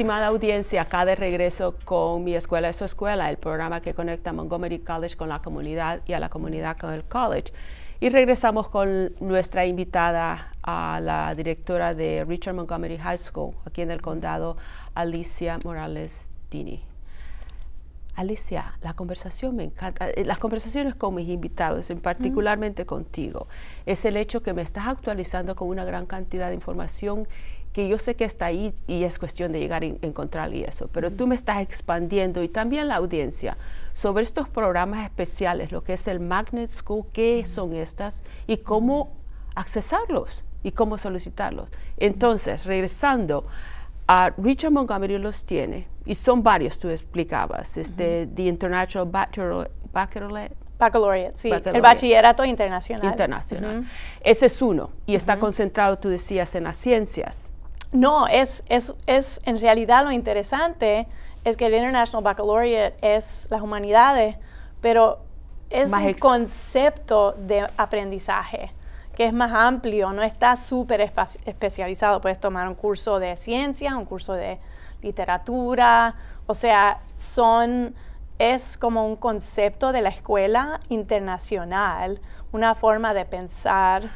Estimada audiencia, acá de regreso con mi escuela es su escuela, el programa que conecta Montgomery College con la comunidad y a la comunidad con el college. Y regresamos con nuestra invitada a la directora de Richard Montgomery High School, aquí en el condado, Alicia Morales Dini. Alicia, la conversación me encanta, eh, las conversaciones con mis invitados, en particularmente contigo, es el hecho que me estás actualizando con una gran cantidad de información que yo sé que está ahí y es cuestión de llegar a encontrar y eso, pero tú me estás expandiendo y también la audiencia sobre estos programas especiales, lo que es el Magnet School, qué son estas y cómo accesarlos y cómo solicitarlos. Entonces, regresando, a Richard Montgomery los tiene y son varios, tú explicabas, este, The International Baccalaureate, Baccalaureate, sí, el bachillerato internacional. Internacional. Ese es uno y está concentrado, tú decías, en las ciencias. No, es, es, es en realidad lo interesante es que el International Baccalaureate es las humanidades, pero es un concepto de aprendizaje que es más amplio, no está súper especializado. Puedes tomar un curso de ciencia, un curso de literatura, o sea, son, es como un concepto de la escuela internacional, una forma de pensar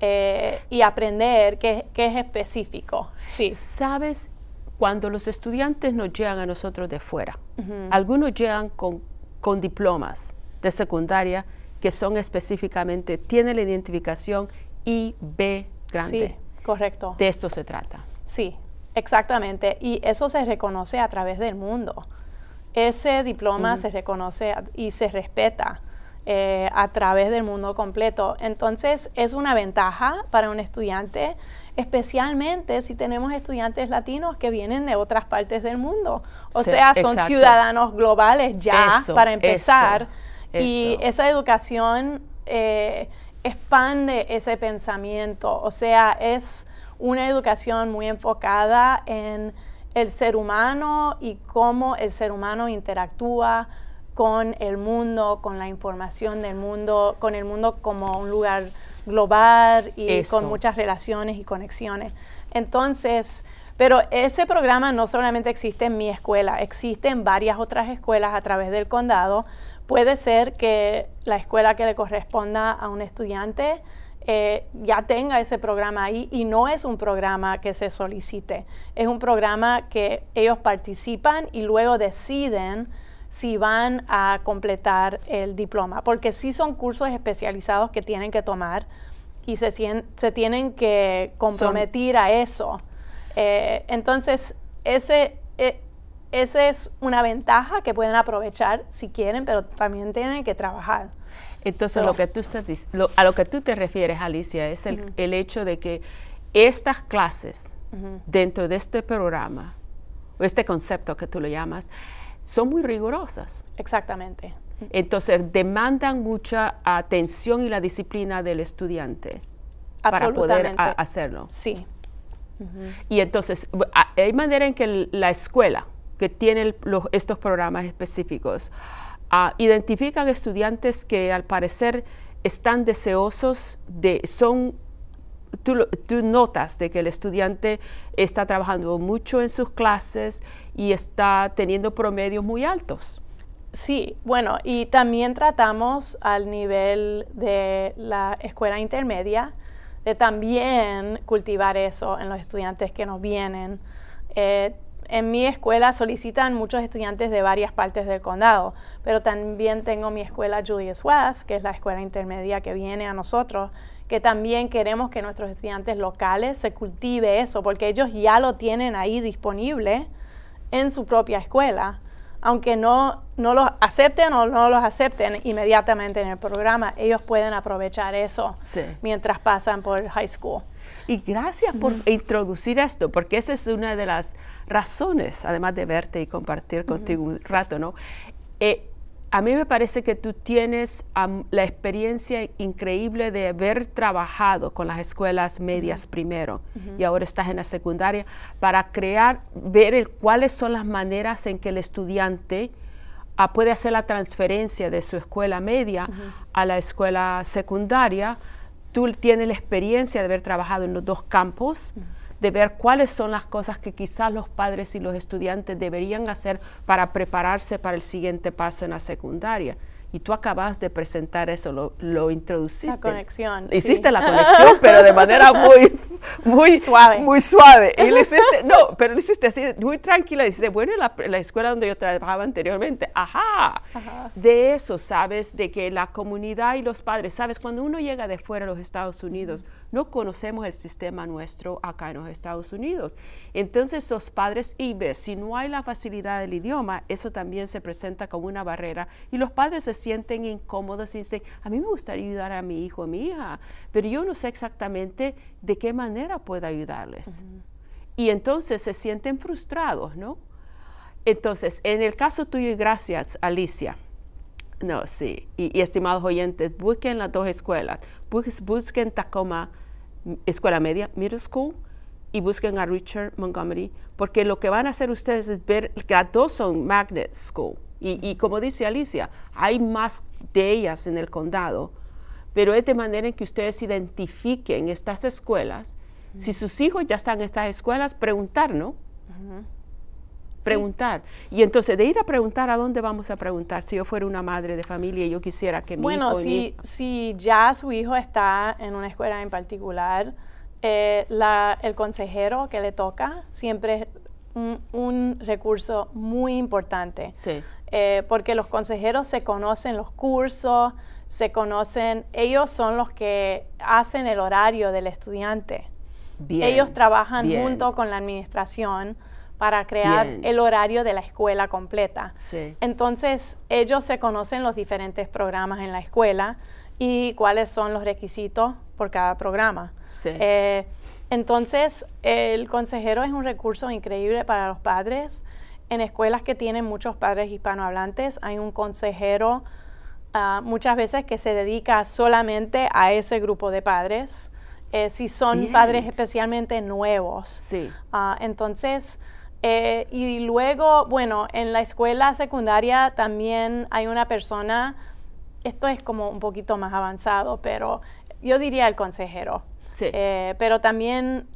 eh, y aprender que, es específico. Sí. ¿Sabes? Cuando los estudiantes nos llegan a nosotros de fuera, algunos llegan con, con diplomas de secundaria que son específicamente, tienen la identificación IB grande. Sí, correcto. De esto se trata. Sí, exactamente. Y eso se reconoce a través del mundo. Ese diploma se reconoce y se respeta. Eh, a través del mundo completo. Entonces es una ventaja para un estudiante, especialmente si tenemos estudiantes latinos que vienen de otras partes del mundo. O sea, son ciudadanos globales ya para empezar. Y esa educación eh, expande ese pensamiento. O sea, es una educación muy enfocada en el ser humano y cómo el ser humano interactúa con el mundo, con la información del mundo, con el mundo como un lugar global y con muchas relaciones y conexiones. Entonces, pero ese programa no solamente existe en mi escuela, existe en varias otras escuelas a través del condado. Puede ser que la escuela que le corresponda a un estudiante eh, ya tenga ese programa ahí y no es un programa que se solicite, es un programa que ellos participan y luego deciden si van a completar el diploma, porque sí son cursos especializados que tienen que tomar y se, se tienen que comprometer a eso. Eh, entonces, ese, e, ese es una ventaja que pueden aprovechar si quieren, pero también tienen que trabajar. Entonces, lo que tú estás, a lo que tú te refieres, Alicia, es el, el hecho de que estas clases dentro de este programa, o este concepto que tú lo llamas, son muy rigurosas. Exactamente. Entonces, demandan mucha atención y la disciplina del estudiante para poder hacerlo. Sí. Y entonces, hay manera en que la escuela, que tiene estos programas específicos, uh, identifican estudiantes que al parecer están deseosos de, son Tú, notas de que el estudiante está trabajando mucho en sus clases y está teniendo promedios muy altos. Sí, bueno, y también tratamos al nivel de la escuela intermedia de también cultivar eso en los estudiantes que nos vienen. Eh, en mi escuela solicitan muchos estudiantes de varias partes del condado, pero también tengo mi escuela Julius West, que es la escuela intermedia que viene a nosotros, que también queremos que nuestros estudiantes locales se cultive eso, porque ellos ya lo tienen ahí disponible en su propia escuela, aunque no, no los acepten o no los acepten inmediatamente en el programa, ellos pueden aprovechar eso mientras pasan por high school. Y gracias por introducir esto, porque esa es una de las razones, además de verte y compartir contigo un rato, ¿no? Eh, a mí me parece que tú tienes la experiencia increíble de haber trabajado con las escuelas medias primero y ahora estás en la secundaria para crear, ver cuáles son las maneras en que el estudiante ah, puede hacer la transferencia de su escuela media a la escuela secundaria. Tú tienes la experiencia de haber trabajado en los dos campos de ver cuáles son las cosas que quizás los padres y los estudiantes deberían hacer para prepararse para el siguiente paso en la secundaria y tú acabas de presentar eso, lo, lo introduciste. La conexión. Hiciste la conexión, pero de manera muy, muy suave. Muy suave. Y le hiciste, no, pero lo hiciste así, muy tranquila. Dice, bueno, la, la escuela donde yo trabajaba anteriormente, ajá. De eso, sabes, de que la comunidad y los padres, sabes, cuando uno llega de fuera de los Estados Unidos, no conocemos el sistema nuestro acá en los Estados Unidos. Entonces, los padres, y ves, si no hay la facilidad del idioma, eso también se presenta como una barrera. Y los padres sienten incómodos y dicen, a mí me gustaría ayudar a mi hijo o mi hija, pero yo no sé exactamente de qué manera puedo ayudarles. Y entonces se sienten frustrados, ¿no? Entonces, en el caso tuyo, y gracias, Alicia. No, sí. Y, estimados oyentes, busquen las dos escuelas. busquen Tacoma Escuela Media, Middle School, y busquen a Richard Montgomery, porque lo que van a hacer ustedes es ver que las dos son Magnet School. Y, como dice Alicia, hay más de ellas en el condado, pero es de manera en que ustedes identifiquen estas escuelas. Si sus hijos ya están en estas escuelas, preguntar, ¿no? Preguntar. Y entonces, de ir a preguntar, ¿a dónde vamos a preguntar? Si yo fuera una madre de familia y yo quisiera que mi bueno, si, si ya su hijo está en una escuela en particular, eh, el consejero que le toca siempre un, un recurso muy importante. Sí. Eh, porque los consejeros se conocen los cursos, se conocen, ellos son los que hacen el horario del estudiante. ellos trabajan junto con la administración para crear el horario de la escuela completa. Entonces, ellos se conocen los diferentes programas en la escuela y cuáles son los requisitos por cada programa. Eh, entonces, el consejero es un recurso increíble para los padres en escuelas que tienen muchos padres hispanohablantes hay un consejero ah, muchas veces que se dedica solamente a ese grupo de padres. Eh, si son padres especialmente nuevos. Sí. Ah, entonces, eh, y luego, bueno, en la escuela secundaria también hay una persona, esto es como un poquito más avanzado, pero yo diría el consejero. Sí. Eh, pero también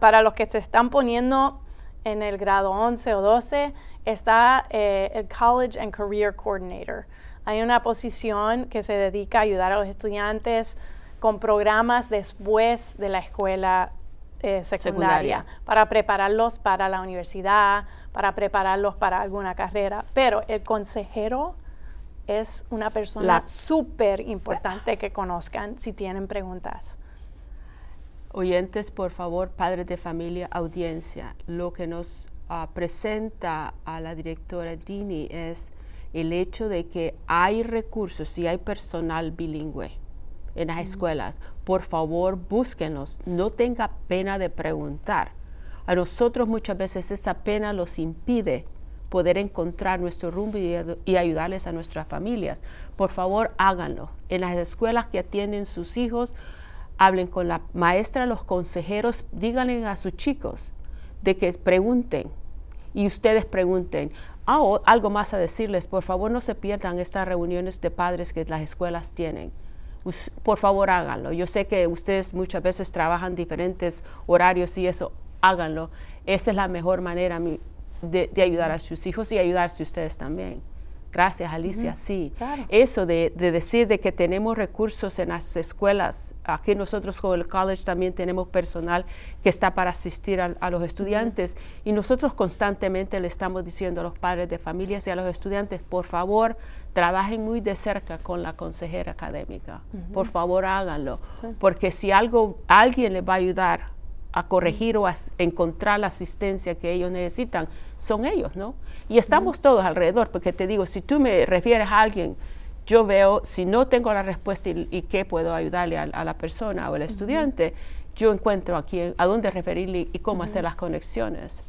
para los que se están poniendo en el grado 11 o 12 está eh, el College and Career Coordinator. Hay una posición que se dedica a ayudar a los estudiantes con programas después de la escuela eh, secundaria, para prepararlos para la universidad, para prepararlos para alguna carrera. Pero el consejero es una persona súper importante que conozcan si tienen preguntas. Oyentes, por favor, padres de familia, audiencia, lo que nos ah, presenta a la directora Dini es el hecho de que hay recursos y hay personal bilingüe en las escuelas. Por favor, búsquenlos, no tenga pena de preguntar. A nosotros muchas veces esa pena los impide poder encontrar nuestro rumbo y, y, ayudarles a nuestras familias. Por favor, háganlo. En las escuelas que atienden sus hijos, hablen con la maestra, los consejeros, díganle a sus chicos de que pregunten y ustedes pregunten. Ah, algo más a decirles, por favor no se pierdan estas reuniones de padres que las escuelas tienen. por favor háganlo. Yo sé que ustedes muchas veces trabajan diferentes horarios y eso, háganlo. Esa es la mejor manera de, de ayudar a sus hijos y ayudarse ustedes también. Gracias, Alicia. Sí, eso de, decir de que tenemos recursos en las escuelas, aquí nosotros con el college también tenemos personal que está para asistir a, los estudiantes. Y nosotros constantemente le estamos diciendo a los padres de familias y a los estudiantes, por favor, trabajen muy de cerca con la consejera académica. Por favor, háganlo, porque si algo, alguien les va a ayudar a corregir o a encontrar la asistencia que ellos necesitan, son ellos, ¿no? Y estamos todos alrededor, porque te digo, si tú me refieres a alguien, yo veo, si no tengo la respuesta y, qué puedo ayudarle a, la persona o al estudiante, yo encuentro aquí a dónde referirle y cómo hacer las conexiones.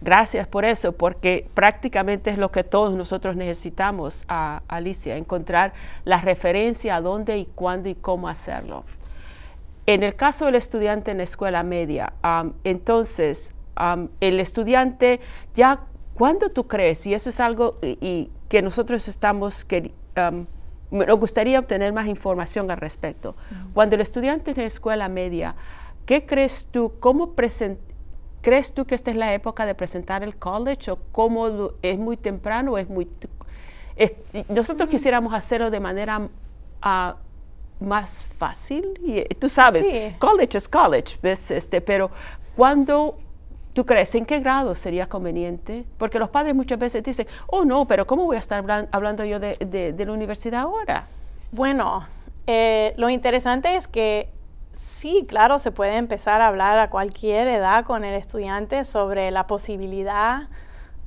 Gracias por eso, porque prácticamente es lo que todos nosotros necesitamos, a, Alicia, encontrar la referencia a dónde y cuándo y cómo hacerlo. En el caso del estudiante en la escuela media, entonces el estudiante ya, ¿cuándo tú crees? Y eso es algo y, que nosotros estamos, que nos gustaría obtener más información al respecto. Cuando el estudiante en la escuela media, ¿qué crees tú? ¿Cómo ¿Crees tú que esta es la época de presentar el college o cómo es muy temprano o es muy... nosotros quisiéramos hacerlo de manera ah, más fácil. Y, eh, tú sabes, college es college, ¿ves? Este, pero cuando ¿Tú crees en qué grado sería conveniente? Porque los padres muchas veces dicen, oh no, pero ¿cómo voy a estar hablando yo de, la universidad ahora? Bueno, eh, lo interesante es que sí, claro, se puede empezar a hablar a cualquier edad con el estudiante sobre la posibilidad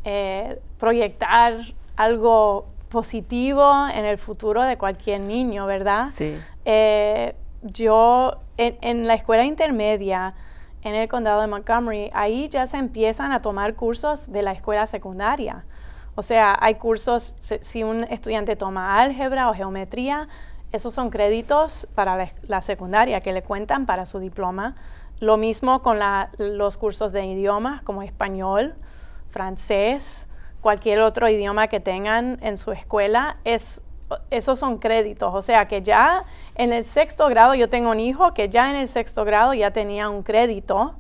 eh, proyectar algo positivo en el futuro de cualquier niño, ¿verdad? Sí. Eh, yo en, la escuela intermedia, en el condado de Montgomery, ahí ya se empiezan a tomar cursos de la escuela secundaria. O sea, hay cursos, si un estudiante toma álgebra o geometría, esos son créditos para la, secundaria que le cuentan para su diploma. Lo mismo con los cursos de idiomas como español, francés, cualquier otro idioma que tengan en su escuela, es, esos son créditos. O sea que ya en el sexto grado, yo tengo un hijo que ya en el sexto grado ya tenía un crédito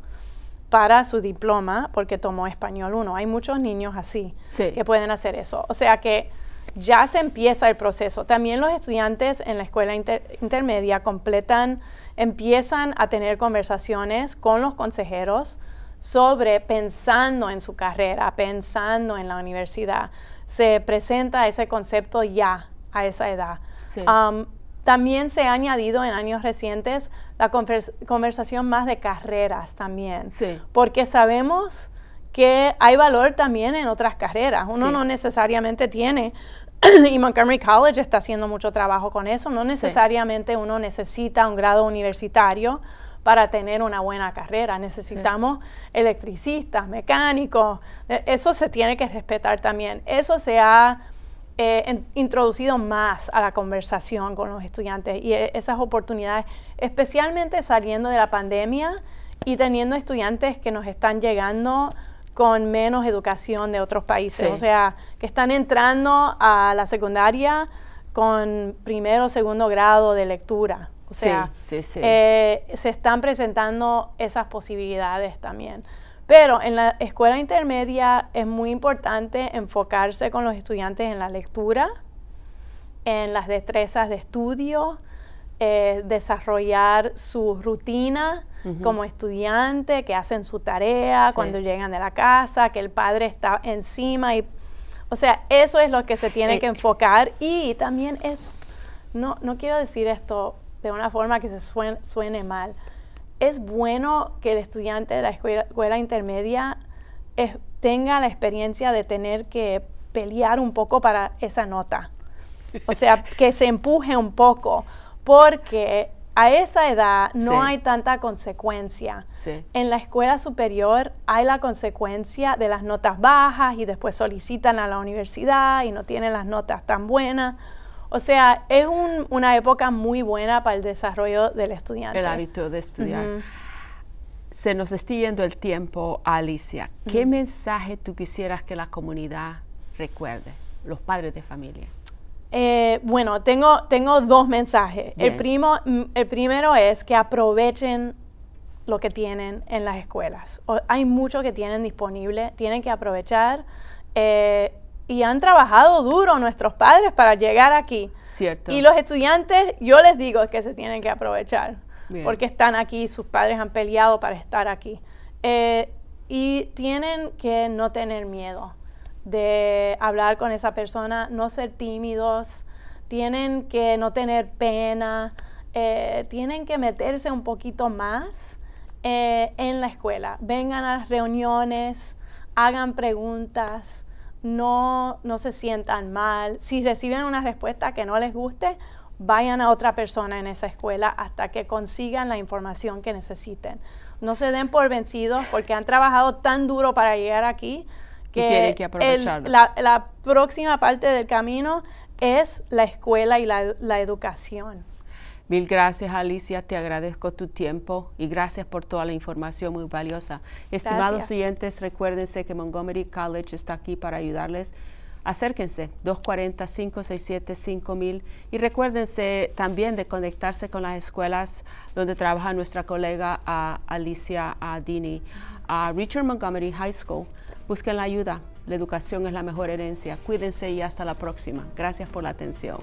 para su diploma porque tomó español 1. Hay muchos niños así que pueden hacer eso. O sea que ya se empieza el proceso. También los estudiantes en la escuela intermedia completan, empiezan a tener conversaciones con los consejeros sobre pensando en su carrera, pensando en la universidad. Se presenta ese concepto ya a esa edad. Um, también se ha añadido en años recientes la conversación más de carreras también, porque sabemos que hay valor también en otras carreras. Uno no necesariamente tiene, y Montgomery College está haciendo mucho trabajo con eso, no necesariamente uno necesita un grado universitario para tener una buena carrera. Necesitamos electricistas, mecánicos, e, eso se tiene que respetar también. Eso se ha eh, introducido más a la conversación con los estudiantes y e, esas oportunidades, especialmente saliendo de la pandemia y teniendo estudiantes que nos están llegando con menos educación de otros países, o sea, que están entrando a la secundaria con primero o segundo grado de lectura. O sea, eh, se están presentando esas posibilidades también. Pero en la escuela intermedia es muy importante enfocarse con los estudiantes en la lectura, en las destrezas de estudio, eh, desarrollar su rutina como estudiante, que hacen su tarea cuando llegan de la casa, que el padre está encima y o sea, eso es lo que se tiene eh, que enfocar. Y también es, no, no quiero decir esto de una forma que se suene, mal. Es bueno que el estudiante de la escuela, intermedia tenga la experiencia de tener que pelear un poco para esa nota. O sea, que se empuje un poco, porque a esa edad no hay tanta consecuencia. En la escuela superior hay la consecuencia de las notas bajas y después solicitan a la universidad y no tienen las notas tan buenas. O sea, es una época muy buena para el desarrollo del estudiante. El hábito de estudiar. Se nos está yendo el tiempo, Alicia. ¿Qué mensaje tú quisieras que la comunidad recuerde, los padres de familia? Eh, bueno, tengo, tengo dos mensajes. El, primo, mm, el primero es que aprovechen lo que tienen en las escuelas. hay mucho que tienen disponible, tienen que aprovechar. Eh, y han trabajado duro nuestros padres para llegar aquí. Cierto. Y los estudiantes, yo les digo que se tienen que aprovechar, porque están aquí, sus padres han peleado para estar aquí. Eh, y tienen que no tener miedo de hablar con esa persona, no ser tímidos, tienen que no tener pena, eh, tienen que meterse un poquito más eh, en la escuela. Vengan a las reuniones, hagan preguntas, no, no se sientan mal. Si reciben una respuesta que no les guste, vayan a otra persona en esa escuela hasta que consigan la información que necesiten. No se den por vencidos porque han trabajado tan duro para llegar aquí que, que aprovecharlo. la, próxima parte del camino es la escuela y la, la educación. Mil gracias, Alicia. Te agradezco tu tiempo y gracias por toda la información muy valiosa. Estimados oyentes, recuérdense que Montgomery College está aquí para ayudarles acérquense 240-567-5000 y recuérdense también de conectarse con las escuelas donde trabaja nuestra colega Alicia Dini, a Richard Montgomery High School. Busquen la ayuda, la educación es la mejor herencia. Cuídense y hasta la próxima. Gracias por la atención.